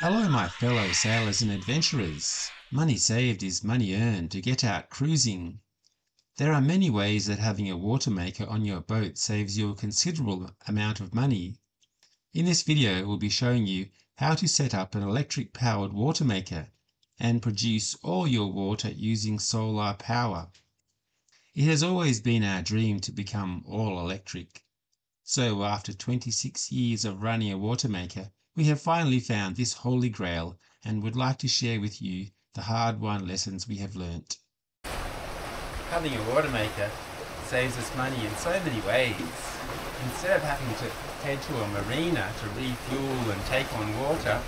Hello, my fellow sailors and adventurers. Money saved is money earned to get out cruising. There are many ways that having a water maker on your boat saves you a considerable amount of money. In this video we'll be showing you how to set up an electric powered water maker and produce all your water using solar power. It has always been our dream to become all electric. So after 26 years of running a water maker, we have finally found this holy grail and would like to share with you the hard-won lessons we have learnt. Having a water maker saves us money in so many ways. Instead of having to head to a marina to refuel and take on water,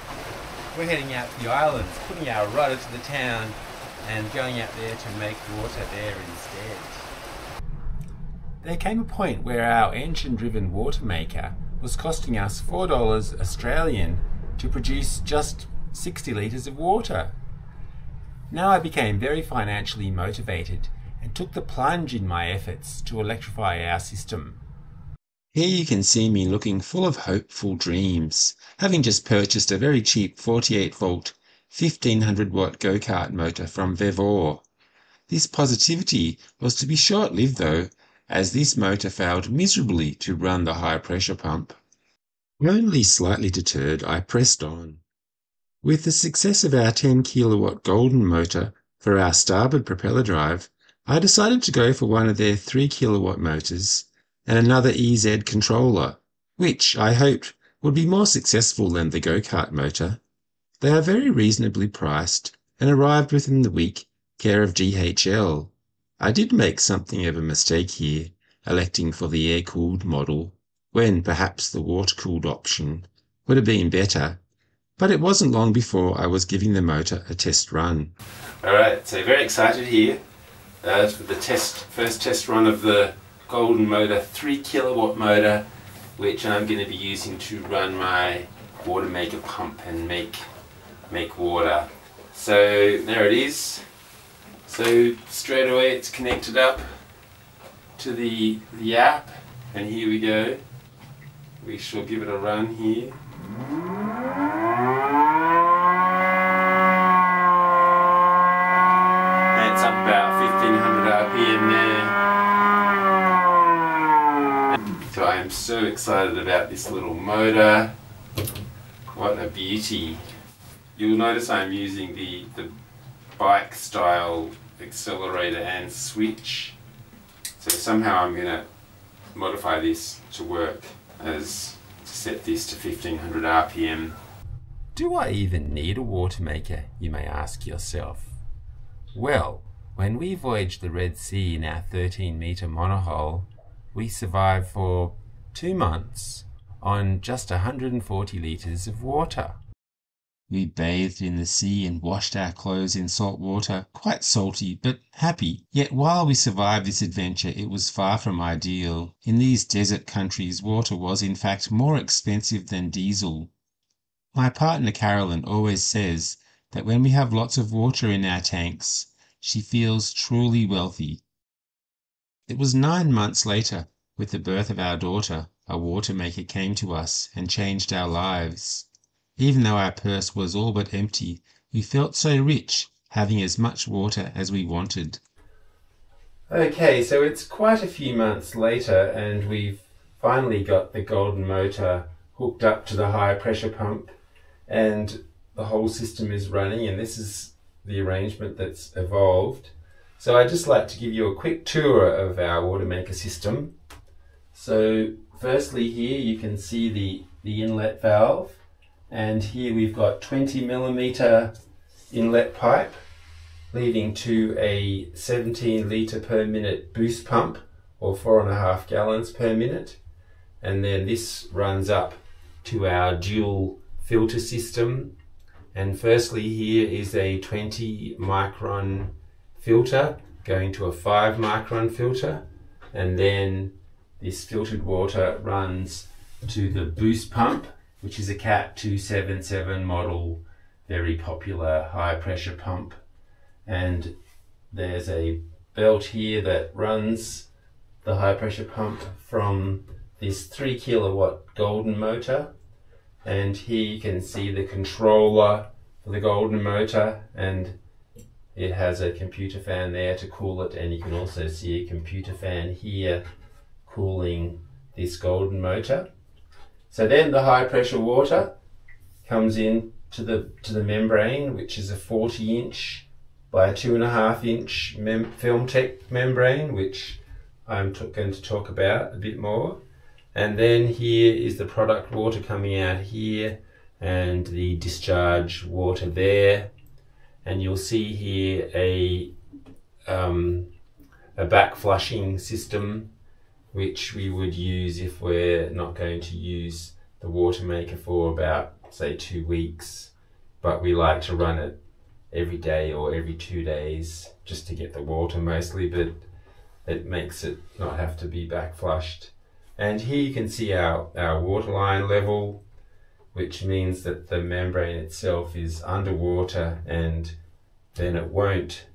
we're heading out to the islands, putting our rudder to the town and going out there to make water there instead. There came a point where our engine-driven water maker was costing us $4 Australian to produce just 60 litres of water. Now I became very financially motivated and took the plunge in my efforts to electrify our system. Here you can see me looking full of hopeful dreams, having just purchased a very cheap 48 volt 1500 watt go-kart motor from Vevor. This positivity was to be short-lived though, as this motor failed miserably to run the high pressure pump. Only slightly deterred, I pressed on. With the success of our 10 kilowatt Golden motor for our starboard propeller drive, I decided to go for one of their 3 kilowatt motors and another EZ controller, which I hoped would be more successful than the go-kart motor. They are very reasonably priced and arrived within the week, care of DHL. I did make something of a mistake here, electing for the air-cooled model, when perhaps the water-cooled option would have been better, but it wasn't long before I was giving the motor a test run. Alright, so very excited here uh, for the test, first test run of the Golden motor, 3 kilowatt motor, which I'm going to be using to run my water maker pump and make make water. So there it is. So straight away it's connected up to the, the app and here we go. We shall give it a run here. It's up about 1500 RPM there. So I am so excited about this little motor. What a beauty. You'll notice I'm using the, the bike style accelerator and switch. So somehow I'm going to modify this to work as to set this to 1500 RPM. Do I even need a water maker, you may ask yourself? Well, when we voyaged the Red Sea in our 13 metre monohull, we survived for two months on just 140 litres of water. We bathed in the sea and washed our clothes in salt water, quite salty, but happy. Yet while we survived this adventure it was far from ideal. In these desert countries water was in fact more expensive than diesel. My partner Carolyn always says that when we have lots of water in our tanks, she feels truly wealthy. It was nine months later, with the birth of our daughter, a water maker came to us and changed our lives. Even though our purse was all but empty, we felt so rich, having as much water as we wanted. Okay, so it's quite a few months later and we've finally got the golden motor hooked up to the high pressure pump and the whole system is running and this is the arrangement that's evolved. So I'd just like to give you a quick tour of our water maker system. So firstly here you can see the, the inlet valve and here we've got 20 millimeter inlet pipe leading to a 17 litre per minute boost pump or four and a half gallons per minute. And then this runs up to our dual filter system. And firstly here is a 20 micron filter going to a 5 micron filter. And then this filtered water runs to the boost pump which is a CAT 277 model, very popular high pressure pump. And there's a belt here that runs the high pressure pump from this 3 kilowatt golden motor And here you can see the controller for the Golden motor and it has a computer fan there to cool it and you can also see a computer fan here cooling this Golden motor. So then the high pressure water comes in to the to the membrane, which is a 40 inch by a two and a half inch mem- FilmTec membrane, which I'm t- going to talk about a bit more. And then here is the product water coming out here and the discharge water there. And you'll see here a, um, a back flushing system, which we would use if we're not going to use the water maker for about, say, two weeks. But we like to run it every day or every two days just to get the water mostly, but it makes it not have to be back flushed. And here you can see our, our waterline level, which means that the membrane itself is underwater and then it won't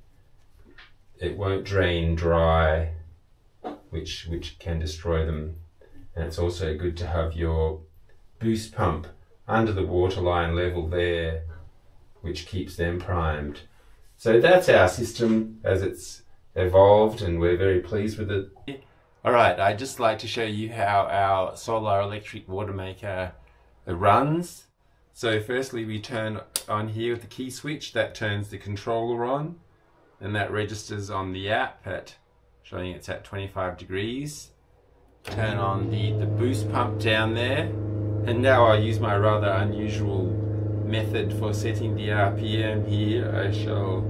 it won't drain dry, which which can destroy them. And it's also good to have your boost pump under the waterline level there which keeps them primed. So that's our system as it's evolved, and we're very pleased with it. All right, I'd just like to show you how our solar electric water maker runs. So firstly, we turn on here with the key switch, that turns the controller on, and that registers on the app at showing it's at 25 degrees. Turn on the, the boost pump down there, and now I use my rather unusual method for setting the RPM here. I shall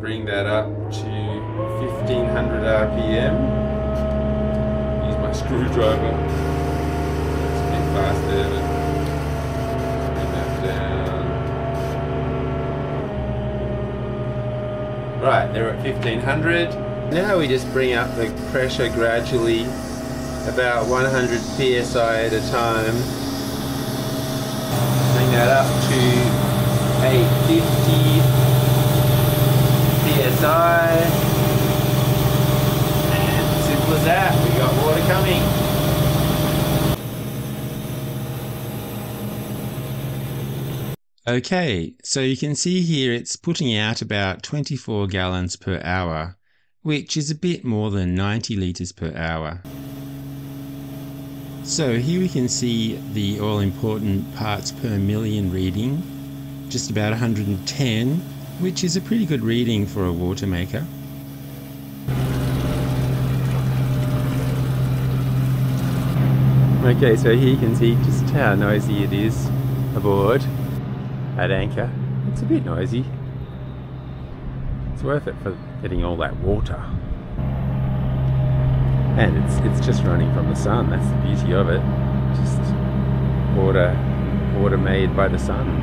bring that up to 1500 RPM. Use my screwdriver. It's a bit faster. Bring that down. Right, they're at 1500. Now we just bring up the pressure gradually, about 100 psi at a time Bring that up to 850 psi. And simple as that, we got water coming. Okay, so you can see here it's putting out about 24 gallons per hour, which is a bit more than 90 litres per hour. So here we can see the all important parts per million reading, just about 110, which is a pretty good reading for a water maker. Okay, so here you can see just how noisy it is aboard at anchor. It's a bit noisy. It's worth it for getting all that water and it's it's just running from the sun. That's the beauty of it. Just water, water made by the sun.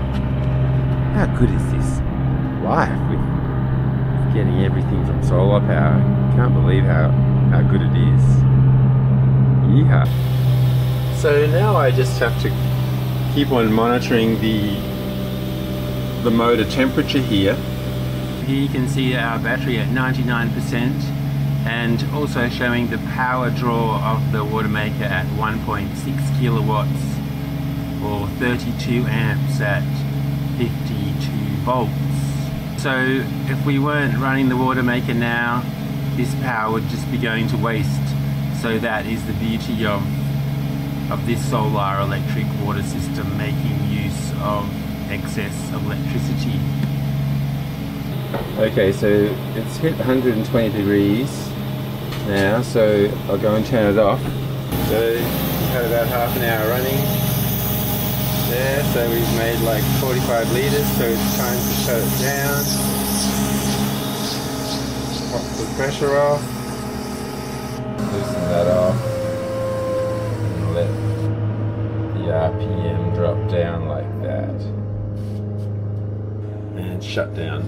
How good is this life with getting everything from solar power? Can't believe how how good it is. Yeah. So now I just have to keep on monitoring the the motor temperature here. Here you can see our battery at 99% and also showing the power draw of the water maker at 1.6 kilowatts or 32 amps at 52 volts. So if we weren't running the water maker now, this power would just be going to waste. So that is the beauty of of this solar electric water system making use of excess electricity. Okay, so it's hit 120 degrees now, so I'll go and turn it off. So we've had about half an hour running there, so we've made like 45 litres, so it's time to shut it down. Pop the pressure off, loosen that off, and let the RPM drop down like that. And shut down.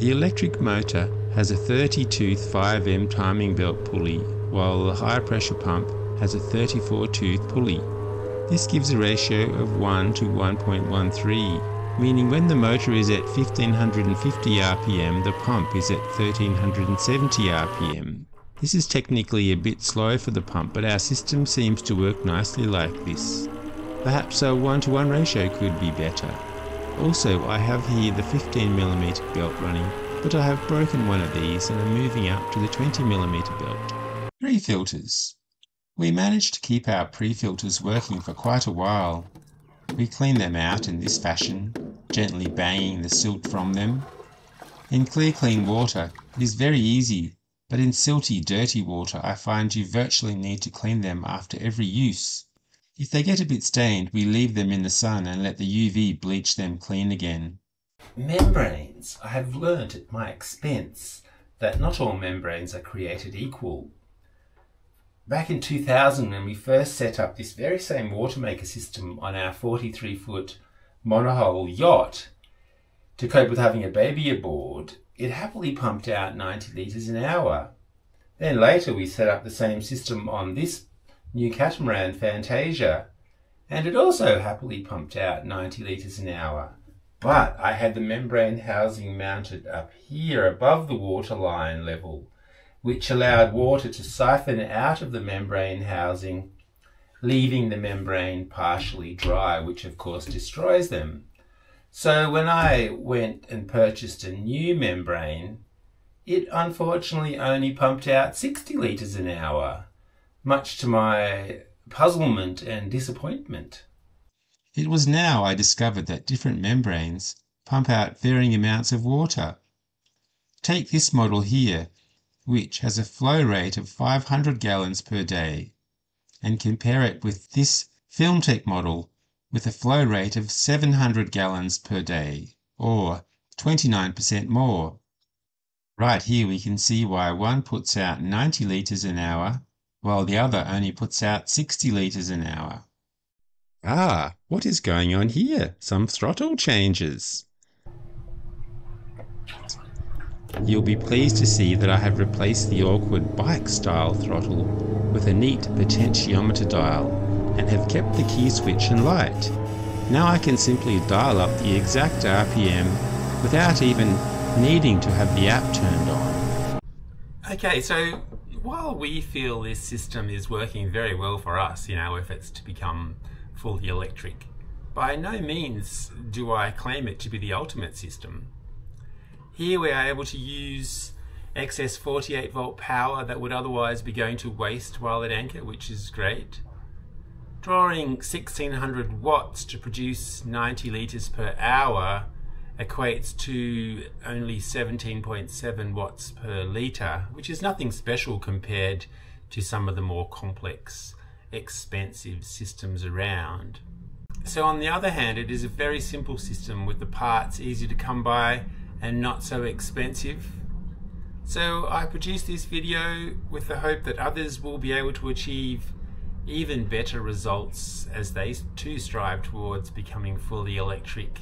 The electric motor has a 30 tooth 5M timing belt pulley, while the high pressure pump has a 34 tooth pulley. This gives a ratio of 1 to 1.13, meaning when the motor is at 1550 RPM, the pump is at 1370 RPM. This is technically a bit slow for the pump, but our system seems to work nicely like this. Perhaps a 1 to 1 ratio could be better. Also, I have here the 15mm belt running, but I have broken one of these and am moving up to the 20mm belt. Pre-filters. We managed to keep our pre-filters working for quite a while. We clean them out in this fashion, gently banging the silt from them. In clear clean water, it is very easy, but in silty dirty water I find you virtually need to clean them after every use. If they get a bit stained, we leave them in the sun and let the UV bleach them clean again. Membranes. I have learnt at my expense that not all membranes are created equal. Back in 2000, when we first set up this very same watermaker system on our 43 foot monohull yacht to cope with having a baby aboard, it happily pumped out 90 litres an hour. Then later we set up the same system on this new catamaran Fantasia, and it also happily pumped out 90 litres an hour. But I had the membrane housing mounted up here above the waterline level, which allowed water to siphon out of the membrane housing, leaving the membrane partially dry, which of course destroys them. So when I went and purchased a new membrane, it unfortunately only pumped out 60 litres an hour much to my puzzlement and disappointment. It was now I discovered that different membranes pump out varying amounts of water. Take this model here, which has a flow rate of 500 gallons per day, and compare it with this FilmTec model with a flow rate of 700 gallons per day, or 29% more. Right here we can see why one puts out 90 litres an hour while the other only puts out 60 litres an hour. Ah, what is going on here? Some throttle changes. You'll be pleased to see that I have replaced the awkward bike-style throttle with a neat potentiometer dial and have kept the key switch and light. Now I can simply dial up the exact RPM without even needing to have the app turned on. Okay, so while we feel this system is working very well for us in our efforts to become fully electric, by no means do I claim it to be the ultimate system. Here we are able to use excess 48 volt power that would otherwise be going to waste while at anchor, which is great. Drawing 1600 watts to produce 90 litres per hour equates to only 17.7 watts per litre, which is nothing special compared to some of the more complex, expensive systems around. So on the other hand, it is a very simple system with the parts easy to come by and not so expensive. So I produced this video with the hope that others will be able to achieve even better results as they too strive towards becoming fully electric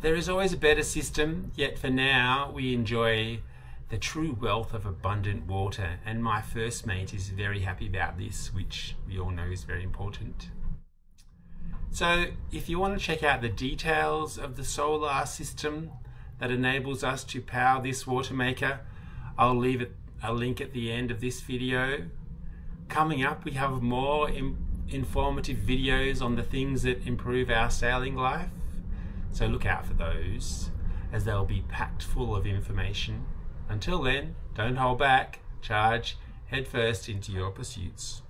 there is always a better system, yet for now we enjoy the true wealth of abundant water, and my first mate is very happy about this, which we all know is very important. So, if you want to check out the details of the solar system that enables us to power this water maker, I'll leave it a link at the end of this video. Coming up, we have more informative videos on the things that improve our sailing life. So look out for those as they'll be packed full of information. Until then, don't hold back, charge headfirst into your pursuits.